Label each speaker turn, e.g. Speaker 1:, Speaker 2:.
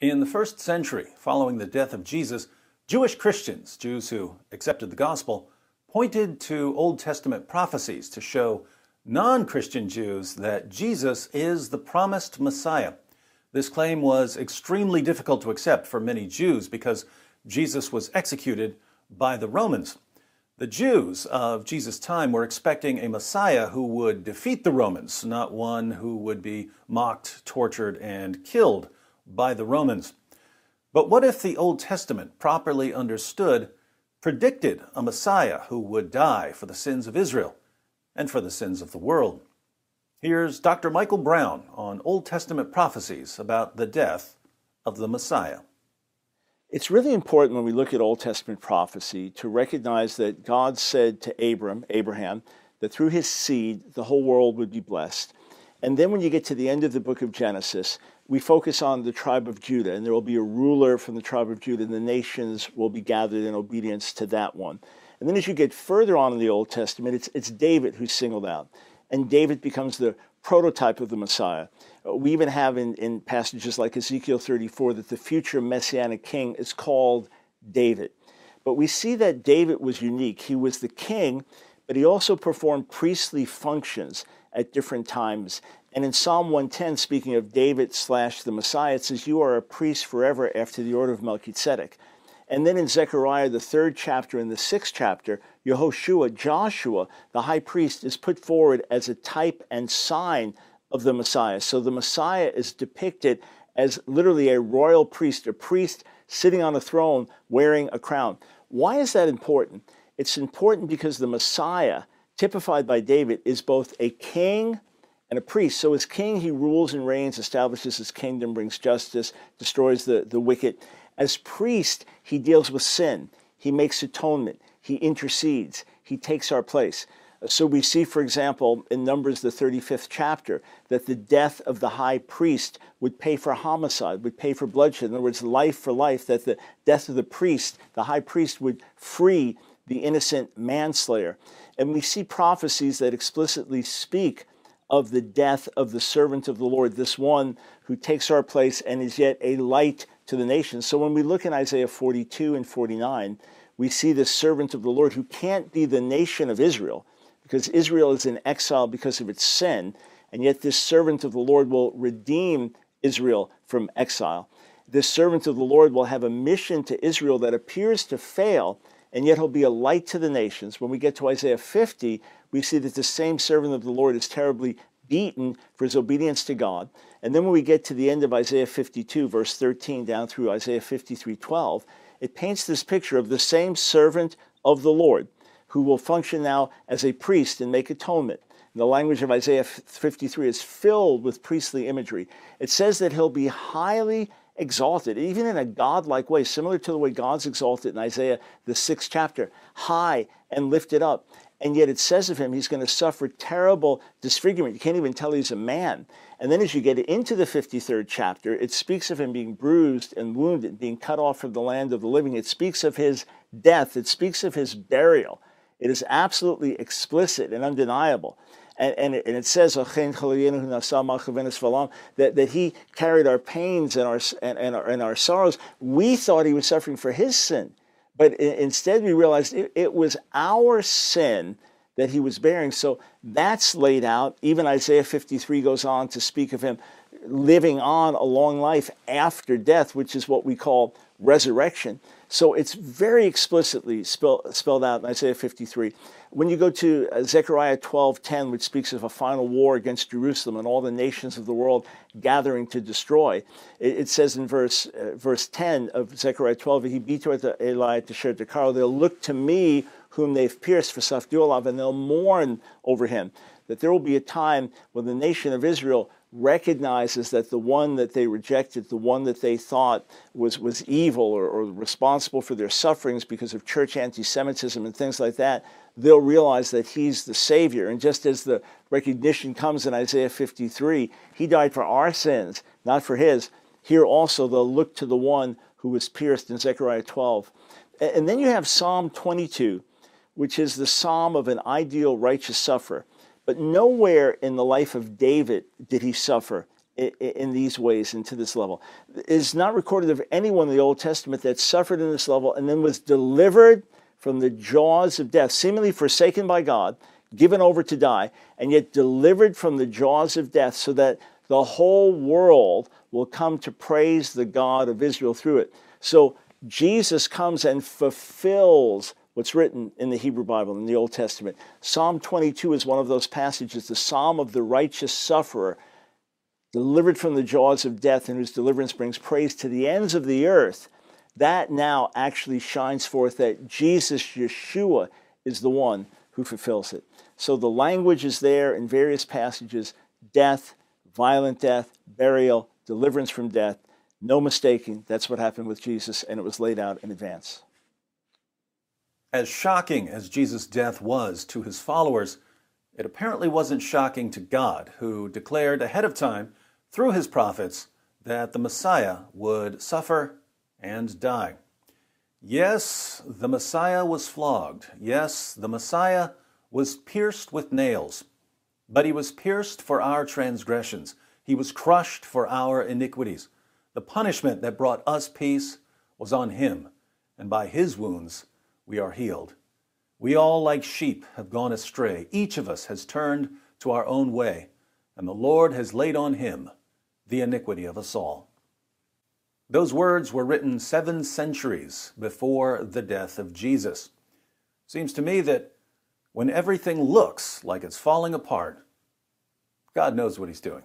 Speaker 1: In the first century, following the death of Jesus, Jewish Christians, Jews who accepted the gospel, pointed to Old Testament prophecies to show non Christian Jews that Jesus is the promised Messiah. This claim was extremely difficult to accept for many Jews because Jesus was executed by the Romans. The Jews of Jesus' time were expecting a Messiah who would defeat the Romans, not one who would be mocked, tortured, and killed by the Romans. But what if the Old Testament, properly understood, predicted a Messiah who would die for the sins of Israel and for the sins of the world? Here's Dr. Michael Brown on Old Testament prophecies about the death of the Messiah.
Speaker 2: It's really important when we look at Old Testament prophecy to recognize that God said to Abram, Abraham, that through his seed the whole world would be blessed. And then when you get to the end of the book of Genesis, we focus on the tribe of Judah, and there will be a ruler from the tribe of Judah, and the nations will be gathered in obedience to that one. And then as you get further on in the Old Testament, it's, it's David who's singled out. And David becomes the prototype of the Messiah. We even have in, in passages like Ezekiel 34 that the future messianic king is called David. But we see that David was unique. He was the king, but he also performed priestly functions at different times. And in Psalm 110, speaking of David slash the Messiah, it says, You are a priest forever after the order of Melchizedek. And then in Zechariah, the third chapter and the sixth chapter, Yehoshua, Joshua, the high priest, is put forward as a type and sign of the Messiah. So the Messiah is depicted as literally a royal priest, a priest sitting on a throne wearing a crown. Why is that important? It's important because the Messiah, typified by David, is both a king and a priest. So as king, he rules and reigns, establishes his kingdom, brings justice, destroys the, the wicked. As priest, he deals with sin. He makes atonement. He intercedes. He takes our place. So we see, for example, in Numbers, the 35th chapter, that the death of the high priest would pay for homicide, would pay for bloodshed. In other words, life for life, that the death of the priest, the high priest, would free the innocent manslayer. And we see prophecies that explicitly speak of the death of the servant of the Lord, this one who takes our place and is yet a light to the nations. So when we look in Isaiah 42 and 49, we see the servant of the Lord who can't be the nation of Israel because Israel is in exile because of its sin, and yet this servant of the Lord will redeem Israel from exile. This servant of the Lord will have a mission to Israel that appears to fail, and yet he'll be a light to the nations. When we get to Isaiah 50, we see that the same servant of the Lord is terribly beaten for his obedience to God. And then when we get to the end of Isaiah 52, verse 13, down through Isaiah 53, 12, it paints this picture of the same servant of the Lord who will function now as a priest and make atonement. The language of Isaiah 53 is filled with priestly imagery. It says that he'll be highly exalted, even in a godlike way, similar to the way God's exalted in Isaiah, the sixth chapter, high and lifted up. And yet it says of him, he's going to suffer terrible disfigurement. You can't even tell he's a man. And then as you get into the 53rd chapter, it speaks of him being bruised and wounded, being cut off from the land of the living. It speaks of his death, it speaks of his burial. It is absolutely explicit and undeniable. And, and, it, and it says that, that he carried our pains and our, and, and, our, and our sorrows. We thought he was suffering for his sin. But instead, we realized it, it was our sin that he was bearing. So that's laid out. Even Isaiah 53 goes on to speak of him living on a long life after death, which is what we call resurrection. So it's very explicitly spell, spelled out in Isaiah 53. When you go to uh, Zechariah 12:10, which speaks of a final war against Jerusalem and all the nations of the world gathering to destroy, it, it says in verse uh, verse 10 of Zechariah 12, "He Eli to share Karo. They'll look to me, whom they've pierced for Safdiolav, and they'll mourn over him." That there will be a time when the nation of Israel recognizes that the one that they rejected, the one that they thought was, was evil or, or responsible for their sufferings because of church anti Semitism and things like that, they'll realize that he's the Savior. And just as the recognition comes in Isaiah 53, he died for our sins, not for his. Here also they'll look to the one who was pierced in Zechariah 12. And then you have Psalm 22, which is the psalm of an ideal righteous sufferer. But nowhere in the life of David did he suffer in these ways and to this level. It is not recorded of anyone in the Old Testament that suffered in this level and then was delivered from the jaws of death, seemingly forsaken by God, given over to die, and yet delivered from the jaws of death so that the whole world will come to praise the God of Israel through it. So Jesus comes and fulfills what's written in the Hebrew Bible, in the Old Testament. Psalm 22 is one of those passages, the psalm of the righteous sufferer, delivered from the jaws of death, and whose deliverance brings praise to the ends of the earth. That now actually shines forth that Jesus, Yeshua, is the one who fulfills it. So the language is there in various passages death, violent death, burial, deliverance from death. No mistaking, that's what happened with Jesus, and it was laid out in advance.
Speaker 1: As shocking as Jesus' death was to his followers, it apparently wasn't shocking to God, who declared ahead of time through his prophets that the Messiah would suffer and die. Yes, the Messiah was flogged. Yes, the Messiah was pierced with nails. But he was pierced for our transgressions, he was crushed for our iniquities. The punishment that brought us peace was on him, and by his wounds we are healed. We all, like sheep, have gone astray. Each of us has turned to our own way, and the Lord has laid on him the iniquity of us all. Those words were written seven centuries before the death of Jesus. Seems to me that when everything looks like it's falling apart, God knows what He's doing.